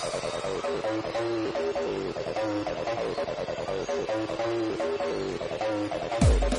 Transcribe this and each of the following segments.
Thank you.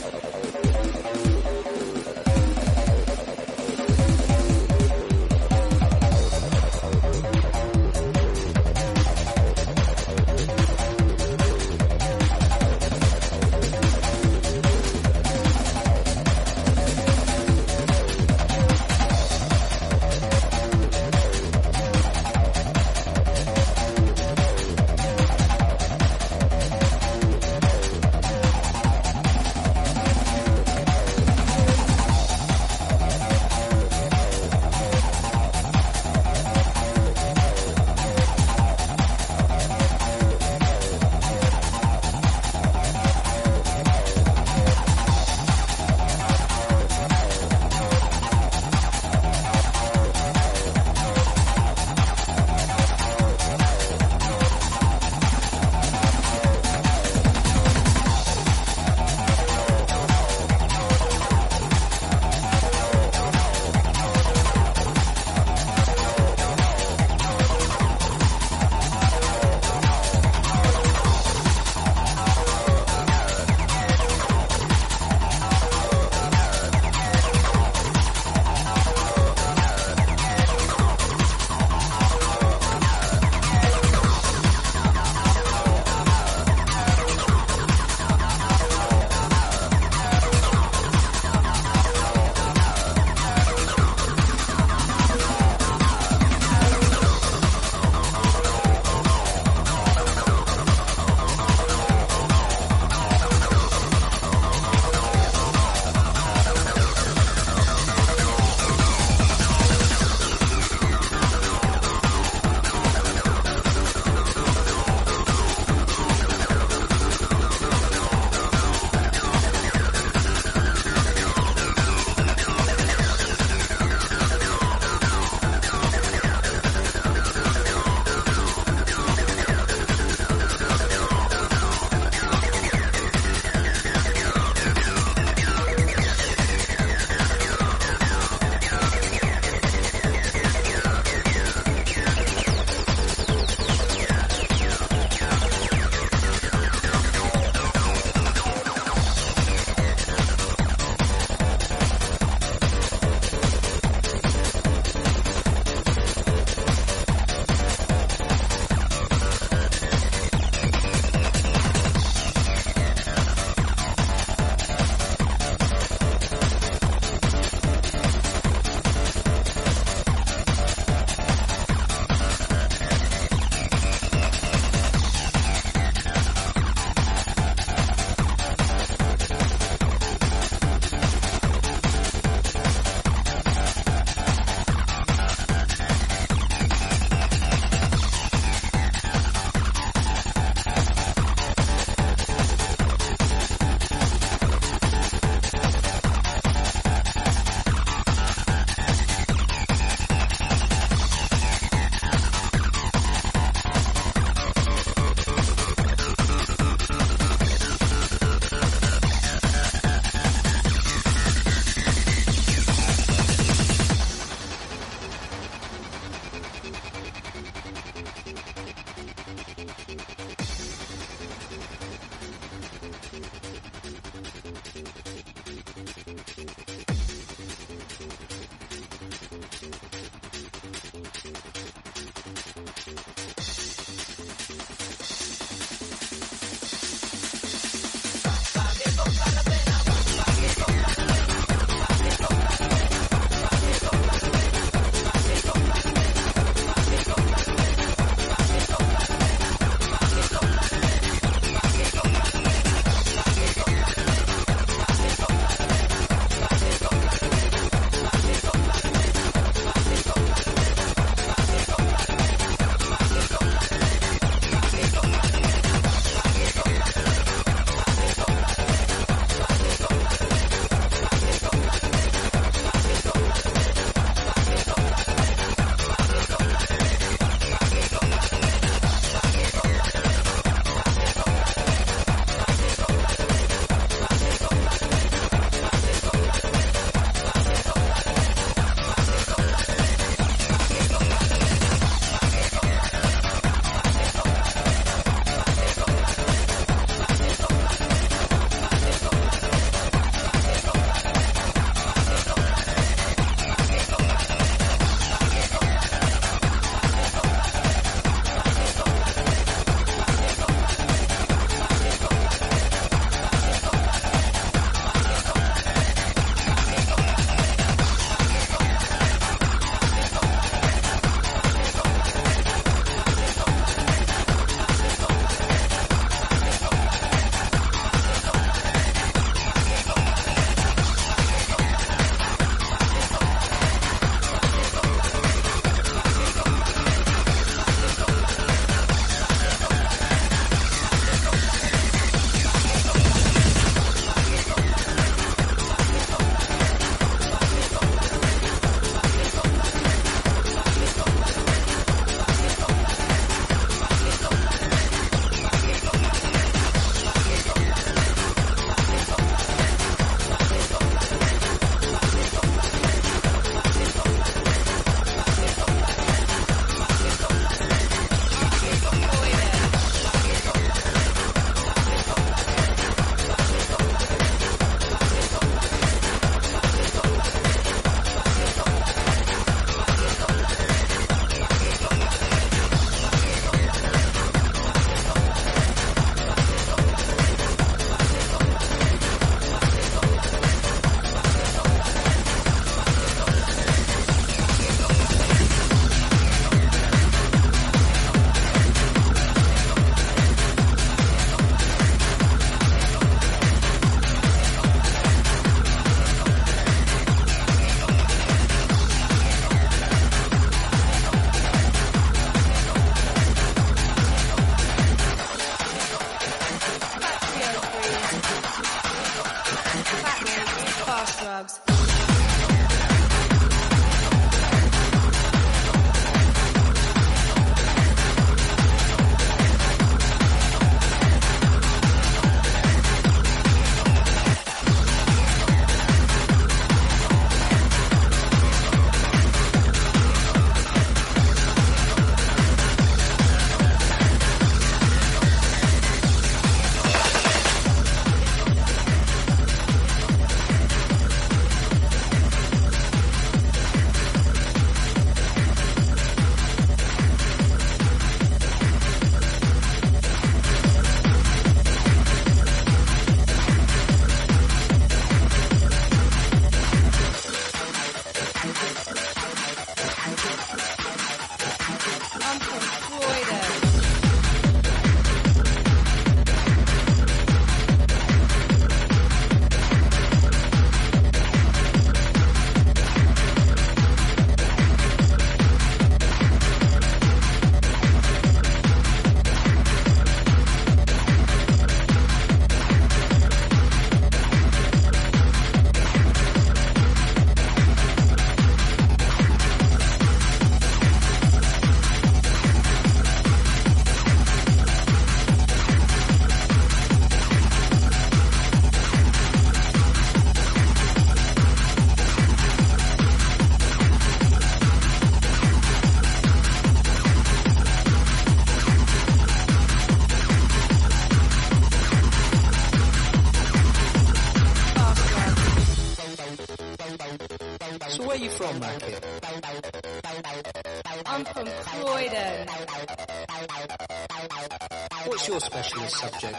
Your specialist subject?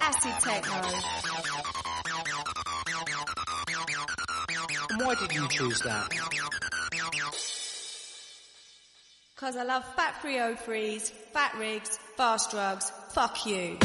Acid techno. Why did you choose that? Cause I love fat 303s, fat rigs, fast drugs. Fuck you.